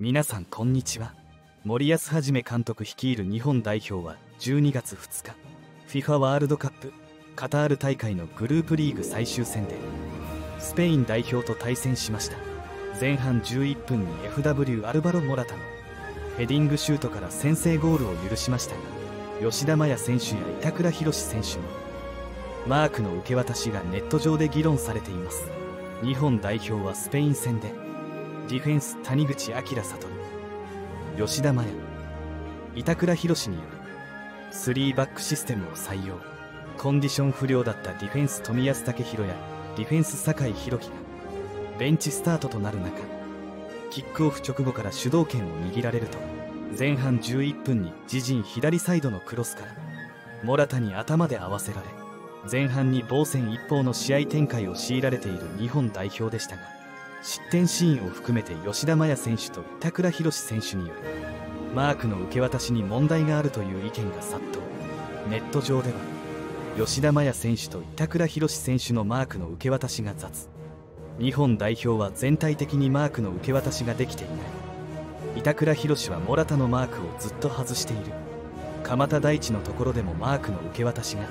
皆さんこんにちは。森保一監督率いる日本代表は12月2日 FIFA ワールドカップカタール大会のグループリーグ最終戦でスペイン代表と対戦しました。前半11分に FW アルバロ・モラタのヘディングシュートから先制ゴールを許しましたが吉田麻也選手や板倉寛選手のマークの受け渡しがネット上で議論されています。日本代表はスペイン戦でディフェンス谷口彰悟吉田麻也板倉寛による3バックシステムを採用コンディション不良だったディフェンス冨安健洋やディフェンス酒井宏樹がベンチスタートとなる中キックオフ直後から主導権を握られると前半11分に自陣左サイドのクロスからモラタに頭で合わせられ前半に防戦一方の試合展開を強いられている日本代表でしたが失点シーンを含めて吉田麻也選手と板倉寛選手によるマークの受け渡しに問題があるという意見が殺到。ネット上では吉田麻也選手と板倉寛選手のマークの受け渡しが雑。日本代表は全体的にマークの受け渡しができていない。板倉寛はモラタのマークをずっと外している。鎌田大地のところでもマークの受け渡しが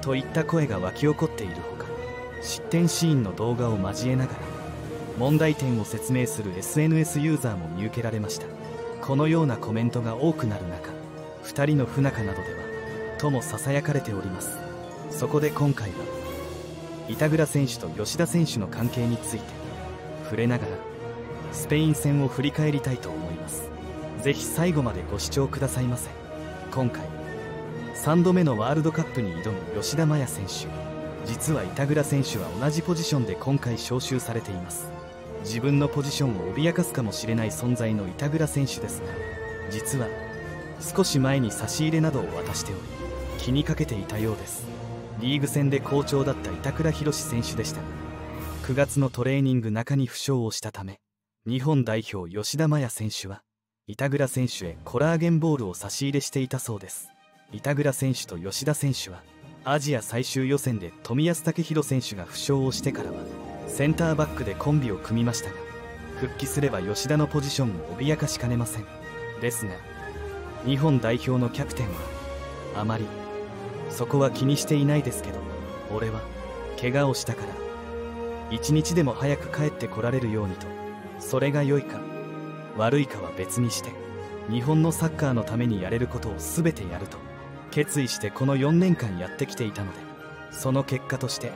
といった声が沸き起こっているほか失点シーンの動画を交えながら問題点を説明する SNS ユーザーも見受けられました。このようなコメントが多くなる中2人の不仲などではともささやかれております。そこで今回は板倉選手と吉田選手の関係について触れながらスペイン戦を振り返りたいと思います。ぜひ最後までご視聴くださいませ。今回3度目のワールドカップに挑む吉田麻也選手。実は板倉選手は同じポジションで今回招集されています。自分のポジションを脅かすかもしれない存在の板倉選手ですが実は少し前に差し入れなどを渡しており気にかけていたようです。リーグ戦で好調だった板倉寛選手でしたが9月のトレーニング中に負傷をしたため日本代表吉田麻也選手は板倉選手へコラーゲンボールを差し入れしていたそうです。板倉選手と吉田選手はアジア最終予選で冨安健洋選手が負傷をしてからはセンターバックでコンビを組みましたが復帰すれば吉田のポジションを脅かしかねません。ですが日本代表のキャプテンはあまりそこは気にしていないですけど俺は怪我をしたから一日でも早く帰ってこられるようにとそれが良いか悪いかは別にして日本のサッカーのためにやれることを全てやると決意してこの4年間やってきていたのでその結果として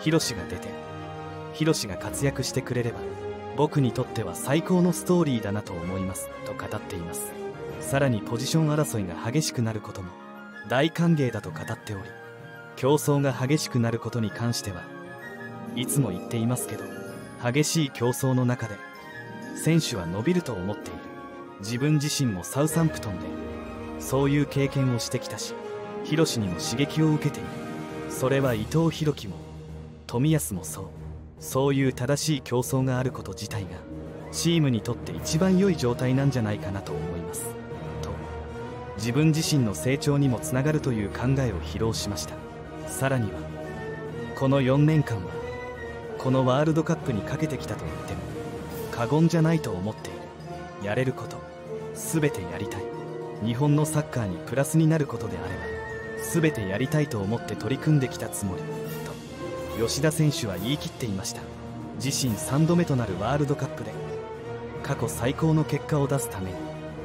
ヒロシが出てヒロシが活躍してくれれば僕にとっては最高のストーリーだなと思いますと語っています。さらにポジション争いが激しくなることも大歓迎だと語っており競争が激しくなることに関してはいつも言っていますけど激しい競争の中で選手は伸びると思っている。自分自身もサウサンプトンでそういう経験をしてきたしヒロシにも刺激を受けている。それは伊藤洋樹も冨安もそう。そういう正しい競争があること自体がチームにとって一番良い状態なんじゃないかなと思います。と自分自身の成長にもつながるという考えを披露しました。さらにはこの4年間はこのワールドカップにかけてきたと言っても過言じゃないと思っている。やれること全てやりたい。日本のサッカーにプラスになることであれば全てやりたいと思って取り組んできたつもり。吉田選手は言い切っていました。自身3度目となるワールドカップで過去最高の結果を出すために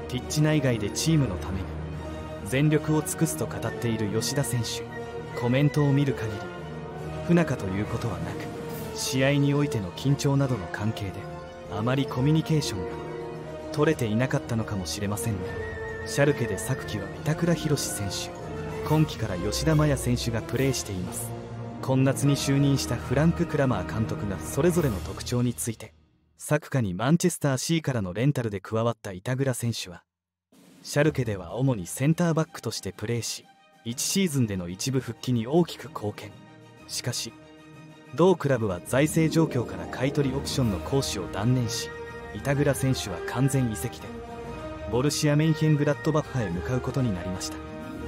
ピッチ内外でチームのために全力を尽くすと語っている吉田選手コメントを見る限り不仲ということはなく試合においての緊張などの関係であまりコミュニケーションが取れていなかったのかもしれませんねシャルケで昨季は板倉寛選手今季から吉田麻也選手がプレーしています。今夏に就任したフランク・クラマー監督がそれぞれの特徴について昨夏にマンチェスター C からのレンタルで加わった板倉選手はシャルケでは主にセンターバックとしてプレーし1シーズンでの一部復帰に大きく貢献。しかし同クラブは財政状況から買取オプションの行使を断念し板倉選手は完全移籍でボルシア・メンヘングラッドバッハへ向かうことになりました。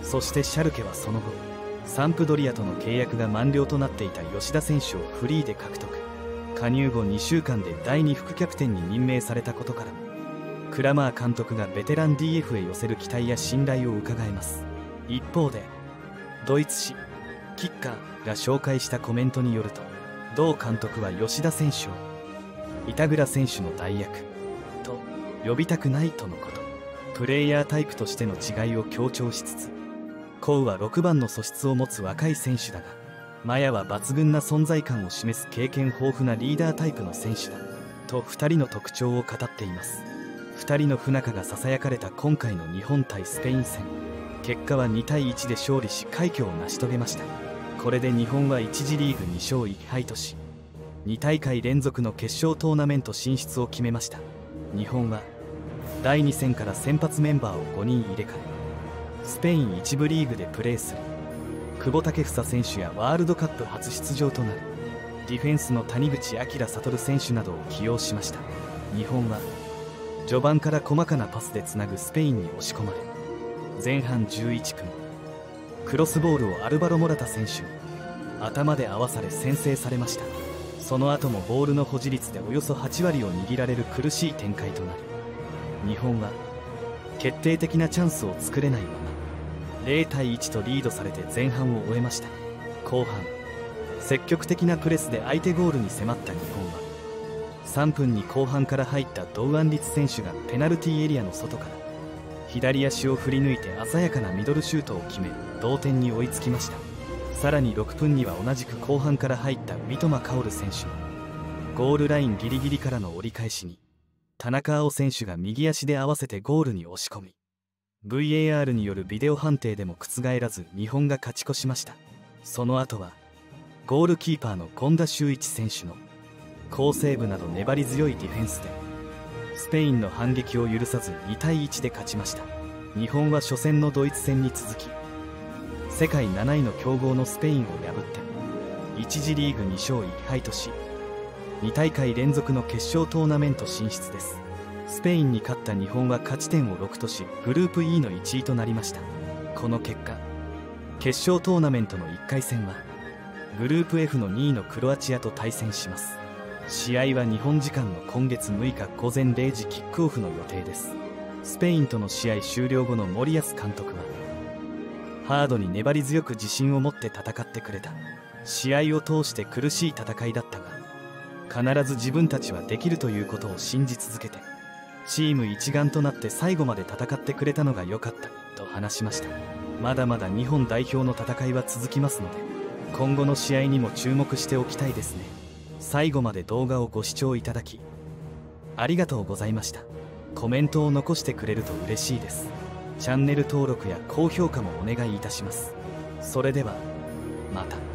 そしてシャルケはその後サンプドリアとの契約が満了となっていた吉田選手をフリーで獲得。加入後2週間で第2副キャプテンに任命されたことからもクラマー監督がベテラン DF へ寄せる期待や信頼を伺えます。一方でドイツ紙キッカーが紹介したコメントによると同監督は吉田選手を板倉選手の代役と呼びたくないとのこと。プレイヤータイプとしての違いを強調しつつコウは6番の素質を持つ若い選手だがマヤは抜群な存在感を示す経験豊富なリーダータイプの選手だと2人の特徴を語っています。2人の不仲がささやかれた今回の日本対スペイン戦。結果は2対1で勝利し快挙を成し遂げました。これで日本は1次リーグ2勝1敗とし2大会連続の決勝トーナメント進出を決めました。日本は第2戦から先発メンバーを5人入れ替えスペイン1部リーグでプレーする。久保建英選手やワールドカップ初出場となる。ディフェンスの谷口彰悟選手などを起用しました。日本は序盤から細かなパスでつなぐスペインに押し込まれ前半11分クロスボールをアルバロ・モラタ選手に頭で合わされ先制されました。その後もボールの保持率でおよそ8割を握られる苦しい展開となる。日本は決定的なチャンスを作れないまま。0対1とリードされて前半を終えました。後半積極的なプレスで相手ゴールに迫った日本は3分に後半から入った堂安律選手がペナルティーエリアの外から左足を振り抜いて鮮やかなミドルシュートを決め同点に追いつきました。さらに6分には同じく後半から入った三笘薫選手のゴールラインギリギリからの折り返しに田中碧選手が右足で合わせてゴールに押し込み VAR によるビデオ判定でも覆らず日本が勝ち越しました。その後はゴールキーパーの権田修一選手の好セーブなど粘り強いディフェンスでスペインの反撃を許さず2対1で勝ちました。日本は初戦のドイツ戦に続き世界7位の強豪のスペインを破って1次リーグ2勝1敗とし2大会連続の決勝トーナメント進出です。スペインに勝った日本は勝ち点を6としグループ E の1位となりました。この結果決勝トーナメントの1回戦はグループ F の2位のクロアチアと対戦します。試合は日本時間の今月6日午前0時キックオフの予定です。スペインとの試合終了後の森保監督はハードに粘り強く自信を持って戦ってくれた。試合を通して苦しい戦いだったが必ず自分たちはできるということを信じ続けてチーム一丸となって最後まで戦ってくれたのが良かったと話しました。まだまだ日本代表の戦いは続きますので今後の試合にも注目しておきたいですね。最後まで動画をご視聴いただきありがとうございました。コメントを残してくれると嬉しいです。チャンネル登録や高評価もお願いいたします。それではまた。